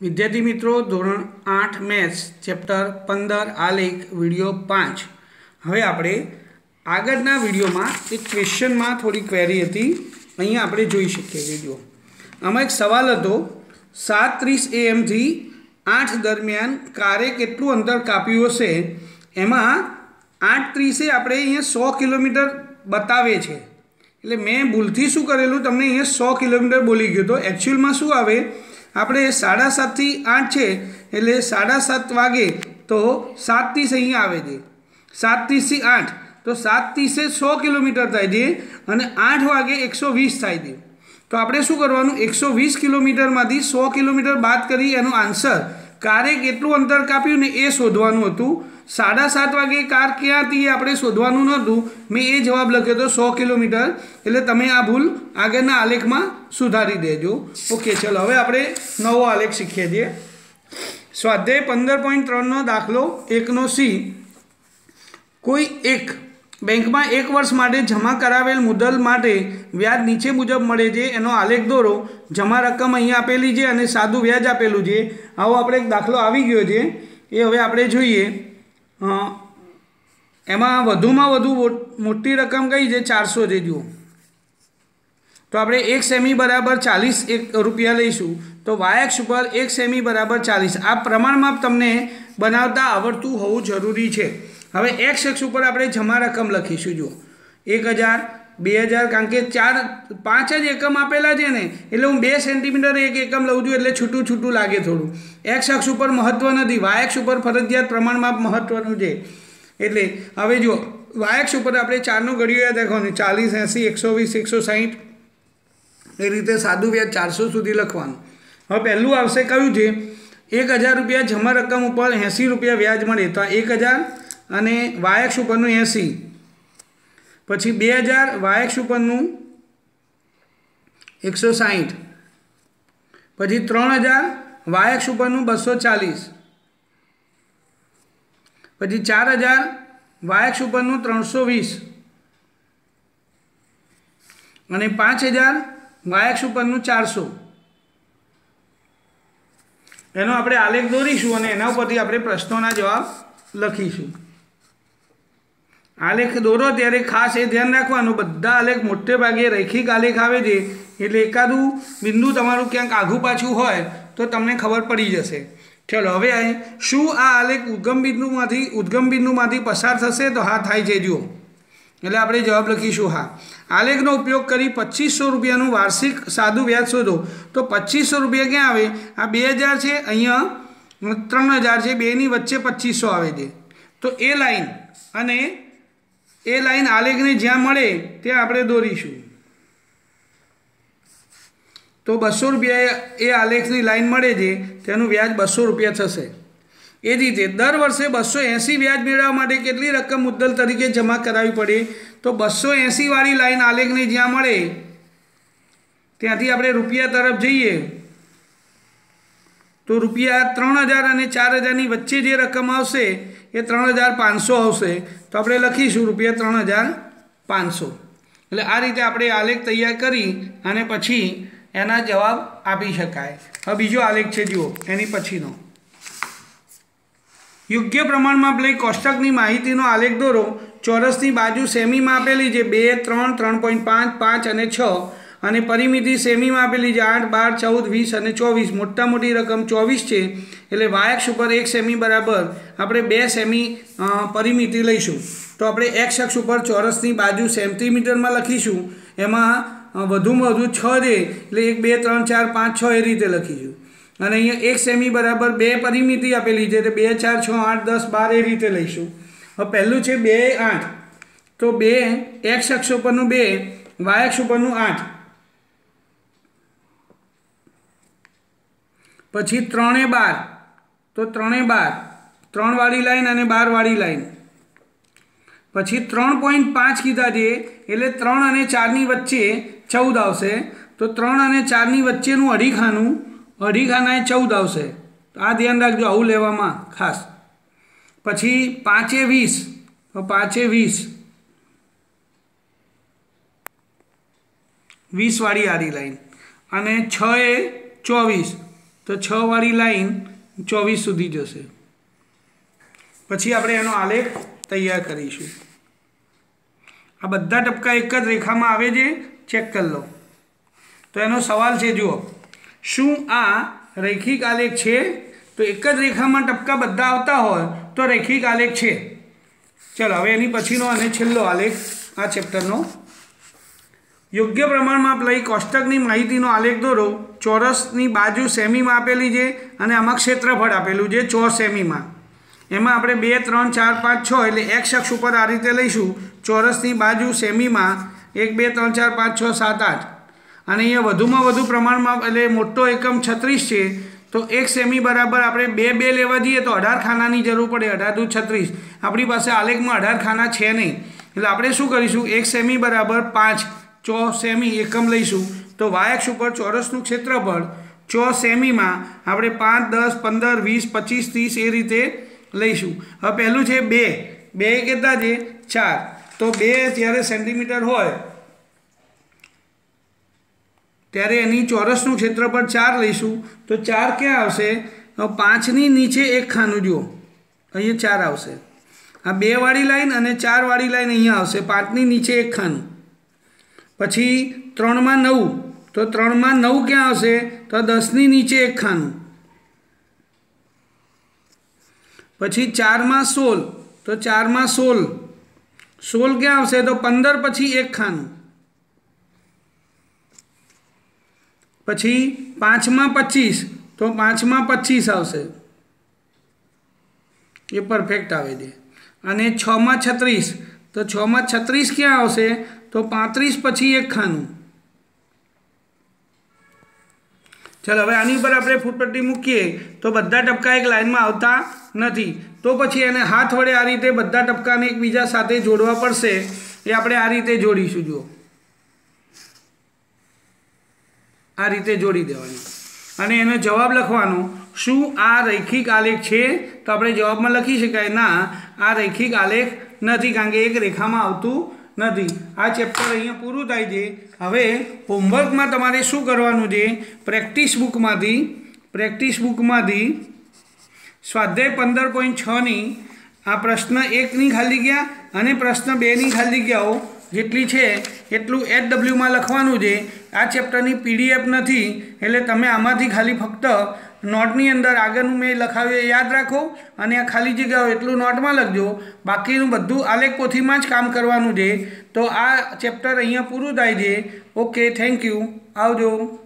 વિદ્યાર્થી મિત્રો, ધોરણ આઠ મેથ્સ, ચેપ્ટર પંદર, આલેખ, વીડિયો પાંચ. હવે આપણે આગળના વિડીયોમાં એક ક્વેશ્ચનમાં થોડી ક્વેરી હતી. અહીંયા આપણે જોઈ શકીએ વીડિયો આમાં એક સવાલ હતો સાત ત્રીસ એએમથી આઠ દરમિયાન કારે કેટલું અંતર કાપ્યું હશે? એમાં આઠ ત્રીસે આપણે અહીંયા સો કિલોમીટર બતાવે છે. એટલે મેં ભૂલથી શું કરેલું? તમને અહીંયા સો કિલોમીટર બોલી ગયો તો. એકચ્યુઅલમાં શું આવે? આપણે સાડા સાતથી આઠ છે, એટલે સાડા સાત વાગે તો સાત ત્રીસ અહીંયા આવે છે. સાત ત્રીસથી આઠ, તો સાત ત્રીસે સો કિલોમીટર થાય છે અને આઠ વાગે એકસો વીસ થાય છે. તો આપણે શું કરવાનું? એકસો વીસ કિલોમીટરમાંથી સો કિલોમીટર બાદ કરી એનો આન્સર કારે કેટલું અંતર કાપ્યું ને એ શોધવાનું હતું. સાડા સાત વાગે કાર ક્યાં હતી એ આપણે શોધવાનું નહોતું. મેં એ જવાબ લખ્યો હતો સો કિલોમીટર. એટલે તમે આ ભૂલ આગળના આલેખમાં સુધારી દેજો. ઓકે, ચલો, હવે આપણે નવો આલેખ શીખીએ છીએ. સ્વાધ્યાય પંદર પોઈન્ટ ત્રણનો દાખલો એકનો સી. કોઈ એક બેંકમાં એક વર્ષ માટે જમા કરાવેલ મુદ્દલ માટે વ્યાજ નીચે મુજબ મળે છે. એનો આલેખ દોરો. જમા રકમ અહીંયા આપેલી છે અને સાદું વ્યાજ આપેલું છે. આવો આપણે એક દાખલો આવી ગયો છે. એ હવે આપણે જોઈએ. એમાં વધુમાં વધુ મોટી રકમ કઈ છે? ચારસો છે, જુઓ. તો આપણે એક સેમી બરાબર ચાલીસ એક રૂપિયા લઈશું. તો વાયક્ષ ઉપર એક સેમી બરાબર ચાલીસ. આ પ્રમાણમાં તમને બનાવતા આવડતું હોવું જરૂરી છે. હવે એક્સ એક્સ ઉપર આપણે જમા રકમ લખીશું, જુઓ. એક હજાર, બે હજાર, કારણ કે ચાર, પાંચ જ એકમ આપેલા છે ને, એટલે હું બે સેન્ટીમીટર એક એકમ લઉં છું, એટલે છૂટું છૂટું લાગે થોડું. એક્સ અક્ષ ઉપર મહત્ત્વ નથી વાયક્ષ ઉપર ફરજિયાત પ્રમાણમાં મહત્ત્વનું છે. એટલે હવે જુઓ વાયક્ષ ઉપર આપણે ચારનો ઘડિયો યાદ રાખવાનું ચાલીસ, એંસી, એકસો વીસ, એકસો સાહીઠ. એ રીતે સાદું વ્યાજ ચારસો સુધી લખવાનું. હવે પહેલું આવશે કયું છે? એક હજાર રૂપિયા જમા રકમ ઉપર એંસી રૂપિયા વ્યાજ મળે, તો એક હજાર અને વાયક્ષ ઉપરનું એંસી. પછી બે હજાર વાયક્ષ ઉપરનું એકસો સાહીઠ. પછી ત્રણ હજાર વાયક્ષ ઉપરનું બસો ચાલીસ. પછી ચાર હજાર વાયક્ષ ઉપરનું ત્રણસો વીસ. અને પાંચ હજાર વાયક્ષ ઉપરનું ચારસો. એનો આપણે આલેખ દોરીશું અને એના ઉપરથી આપણે પ્રશ્નોના જવાબ લખીશું. આલેખ દોરો ત્યારે ખાસ એ ધ્યાન રાખવાનું. બધા આલેખ મોટે ભાગે રૈખિક આલેખ આવે છે. એટલે એકાદું બિંદુ તમારું ક્યાંક આઘું પાછું હોય તો તમને ખબર પડી જશે. ચલો, હવે શું આ આલેખ ઉદ્ગમ બિંદુમાંથી ઉદ્ગમ બિંદુમાંથી પસાર થશે? તો હા, થાય છે, જુઓ. એટલે આપણે જવાબ લખીશું, હા. આલેખનો ઉપયોગ કરી પચીસો રૂપિયાનું વાર્ષિક સાદું વ્યાજ શોધો. તો પચીસો રૂપિયા ક્યાં આવે? આ બે હજાર છે, અહીંયા, ત્રણ હજાર છે, બેની વચ્ચે પચીસો આવે છે. તો એ લાઈન અને એ લાઈન આલેખને જ્યાં મળે, ત્યાં આપણે દોરીશું. તો બસો રૂપિયા એ આલેખની લાઈન મળે છે, તેનું વ્યાજ બસો રૂપિયા થશે. એ રીતે દર વર્ષે બસો એંસી વ્યાજ મેળવવા માટે કેટલી રકમ મુદ્દલ તરીકે જમા કરાવવી પડે? તો બસો એંસીવાળી લાઈન આલેખને જ્યાં મળે, ત્યાંથી આપણે રૂપિયા તરફ જઈએ. તો રૂપિયા ત્રણ હજાર અને ચાર હજારની વચ્ચે જે રકમ આવશે એ ત્રણ હજાર પાંચસો આવશે, તો આપણે લખીશું રૂપિયા ત્રણ હજાર પાંચસો. એટલે આ રીતે આપણે આલેખ તૈયાર કરી અને પછી એના જવાબ આપી શકાય. હવે બીજો આલેખ છે, જુઓ, એની પછીનો. યોગ્ય પ્રમાણમાં પેલી કોષ્ટકની માહિતીનો આલેખ દોરો. ચોરસની બાજુ સેમીમાં આપેલી છે બે, ત્રણ ત્રણ પોઈન્ટ પાંચ પાંચ અને છ અને પરિમિતિ સેમીમાં આપેલી છે આઠ, બાર, ચૌદ, વીસ અને ચોવીસ. મોટા મોટી રકમ ચોવીસ છે, એટલે વાયક્ષ ઉપર એક સેમી બરાબર આપણે બે સેમી પરિમિતિ લઈશું. તો આપણે એક્સ અક્ષ ઉપર ચોરસની બાજુ સેન્ટીમીટરમાં લખીશું. એમાં વધુમાં વધુ છ રે એટલે એક, બે, ત્રણ, ચાર, પાંચ, છ એ રીતે લખીશું. અને અહીંયા એક સેમી બરાબર બે પરિમિતિ આપેલી છે, એટલે બે, ચાર, છ, આઠ, દસ, બાર એ રીતે લઈશું. હવે પહેલું છે બે, આઠ. તો બે એક્સ અક્ષ ઉપરનું બે વાય ઉપરનું આઠ. પછી ત્રણે બાર. તો ત્રણે બાર. ત્રણવાળી લાઈન અને બારવાળી લાઈન. પછી ત્રણ પોઈન્ટ પાંચ કીધા છે, એટલે ત્રણ અને ચારની વચ્ચે ચૌદ આવશે. તો ત્રણ અને ચારની વચ્ચેનું અઢીખાનું અઢીખાના ચૌદ આવશે. તો આ ધ્યાન રાખજો, આવું લેવામાં ખાસ. પછી પાંચે વીસ. તો પાંચે વીસ. વીસવાળી આડી લાઈન. અને છ એ ચોવીસ. તો છ વાળી લાઈન ચોવીસ સુધી જશે. પછી આપણે એનો આલેખ તૈયાર કરીશું. આ બધા ટપકા એક જ રેખામાં આવે છે, ચેક કરી લો. તો એનો સવાલ છે, જુઓ. શું આ રૈખિક આલેખ છે? તો એક જ રેખામાં ટપકા બધા આવતા હોય તો રૈખિક આલેખ છે. ચાલો, હવે એની પછીનો અને છેલ્લો આલેખ આ ચેપ્ટરનો યોગ્ય પ્રમાણમાં લઈ કોષ્ટકની માહિતીનો આલેખ દોરો, ચોરસની બાજુ સેમીમાં આપેલી છે અને આમાં ક્ષેત્રફળ આપેલું છે ચો સેમીમાં. એમાં આપણે બે, ત્રણ, ચાર, પાંચ, છ એટલે એક શખ્સ ઉપર આ રીતે લઈશું. ચોરસની બાજુ સેમીમાં એક, બે, ત્રણ, ચાર, પાંચ, છ, સાત, આઠ. અને અહીંયા વધુમાં વધુ પ્રમાણમાં એટલે મોટો એકમ છત્રીસ છે, તો એક સેમી બરાબર આપણે બે બે લેવા જઈએ તો અઢાર ખાનાની જરૂર પડે, અઢાર દુ છત્રીસ. આપણી પાસે આલેખમાં અઢાર ખાના છે નહીં. એટલે આપણે શું કરીશું? એક સેમી બરાબર પાંચ. ચો સેમી એકમ લઈશું. તો વાયક્ષ ઉપર ચોરસનું ક્ષેત્રફળ ચો સેમીમાં આપણે પાંચ, દસ, પંદર, વીસ, પચીસ, ત્રીસ એ રીતે લઈશું. હવે પહેલું છે બે. બે કેટલા છે? ચાર. તો બે જ્યારે સેન્ટીમીટર હોય, ત્યારે એની ચોરસનું ક્ષેત્રફળ ચાર લઈશું. તો ચાર ક્યાં આવશે? પાંચની નીચે એક ખાનું જુઓ. અહીંયા ચાર આવશે. આ બે વાળી લાઈન અને ચાર વાળી લાઈન અહીંયા આવશે. પાંચની નીચે એક ખાનું. પછી ત્રણમાં નવ. તો ત્રણમાં નવ ક્યાં આવશે તો દસની નીચે એક ખાનું પછી ચારમાં સોળ. તો ચારમાં સોળ. સોળ ક્યાં આવશે? તો પંદર પછી એક ખાનું પછી પાંચમાં પચીસ. તો પાંચમાં પચીસ આવશે. એ પરફેક્ટ આવે છે. અને છમાં છત્રીસ. તો છમાં છત્રીસ ક્યાં આવશે? તો પાંત્રીસ પછી એક ખાનું ચાલો, હવે આની ઉપર આપણે ફૂટપટ્ટી મૂકીએ. તો બધા ટપકા એક લાઈનમાં આવતા નથી. તો પછી એને હાથ વડે આ રીતે બધા ટપકાને એકબીજા સાથે જોડવા પડશે. એ આપણે આ રીતે જોડીશું, જુઓ. આ રીતે જોડી દેવાની. અને એનો જવાબ લખવાનો, શું આ રૈખિક આલેખ છે? તો આપણે જવાબમાં લખી શકાય, ના, આ રૈખિક આલેખ નથી, કારણ કે એક રેખામાં આવતું નથી. આ ચેપ્ટર અહીંયા પૂરું થાય છે. હવે હોમવર્કમાં તમારે શું કરવાનું છે? પ્રેક્ટિસ બુકમાંથી પ્રેક્ટિસ બુકમાંથી સ્વાધ્યાય પંદર પોઈન્ટ છની આ પ્રશ્ન એકની ખાલી ગયા અને પ્રશ્ન બેની ખાલી ગયાઓ. જેટલી છે એટલું એચ ડબલ્યુમાં લખવાનું છે. આ ચેપ્ટરની પીડીએફ નથી. એટલે તમે આમાંથી ખાલી ફક્ત નોટની અંદર આગળનું મેં લખાવ્યું યાદ રાખો. અને આ ખાલી જગ્યાઓ એટલું નોટમાં લખજો. બાકીનું બધું આલેખ પોથીમાં જ કામ કરવાનું છે. તો આ ચેપ્ટર અહીંયા પૂરું થાય છે. ઓકે થેન્ક યુ આવજો.